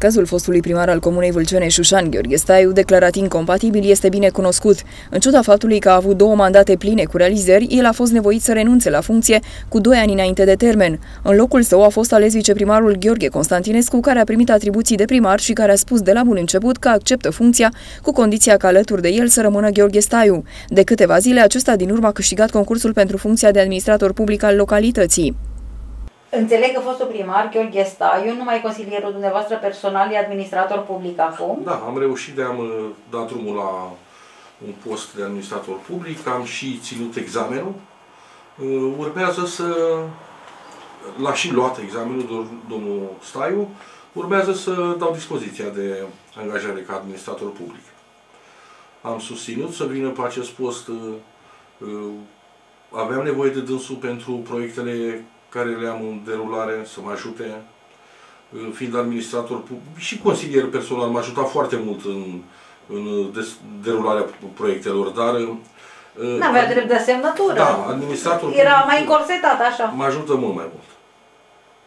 Cazul fostului primar al comunei Vâlcene, Șușan Gheorghe Staiu, declarat incompatibil, este bine cunoscut. În ciuda faptului că a avut două mandate pline cu realizări, el a fost nevoit să renunțe la funcție cu doi ani înainte de termen. În locul său a fost ales viceprimarul Gheorghe Constantinescu, care a primit atribuții de primar și care a spus de la bun început că acceptă funcția, cu condiția ca alături de el să rămână Gheorghe Staiu. De câteva zile, acesta din urmă a câștigat concursul pentru funcția de administrator public al localității. Înțeleg că fostul primar, Gheorghe Staiu, numai consilierul dumneavoastră personal, e administrator public acum. Da, am reușit de am uh, dat drumul la un post de administrator public, am și ținut examenul. Uh, urmează să, l-a și luat examenul domnul Staiu, urmează să dau dispoziția de angajare ca administrator public. Am susținut să vină pe acest post, uh, aveam nevoie de dânsul pentru proiectele care le am în derulare să mă ajute, fiind administrator și consilier personal, m-a ajutat foarte mult în, în derularea proiectelor, dar nu avea drept de semnătură. Da, administrator Era mai încorsetat așa. Mă ajută mult mai mult.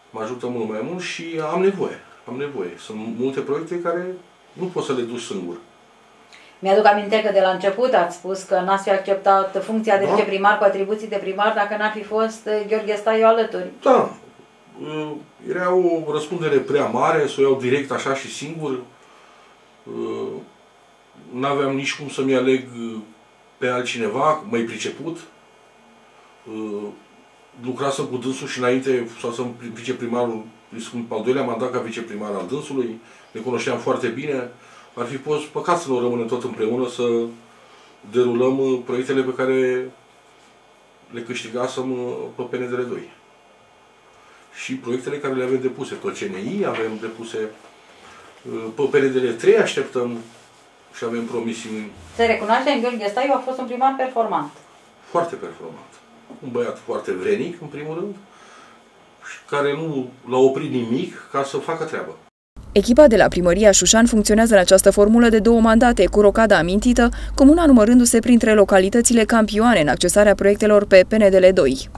Mă ajută mult mai mult și am nevoie. Am nevoie. Sunt multe proiecte care nu poți să le duci singur. Mi-aduc aminte că de la început ați spus că n-ați fi acceptat funcția de da. viceprimar cu atribuții de primar dacă n-ar fi fost uh, Gheorghe Staiu alături. Da. Uh, era o răspundere prea mare, să o iau direct așa și singur. Uh, n-aveam nici cum să-mi aleg pe altcineva, mai priceput. Lucrasem cu dânsul și înainte, sau să viceprimarul, al doilea mandat ca viceprimar al dânsului, ne cunoșteam foarte bine ar fi fost păcat să nu rămânem tot împreună să derulăm uh, proiectele pe care le câștigasem uh, pe PNDR 2. Și proiectele care le avem depuse, pe CNI avem depuse, uh, pe PNDR 3 așteptăm și avem promisiuni. Se recunoaște, Gheorghe Staiu a fost un primar performant. Foarte performant. Un băiat foarte vrenic, în primul rând, și care nu l-a oprit nimic ca să facă treabă. Echipa de la primăria Șușan funcționează în această formulă de două mandate, cu rocada amintită, comuna numărându-se printre localitățile campioane în accesarea proiectelor pe PNDL 2.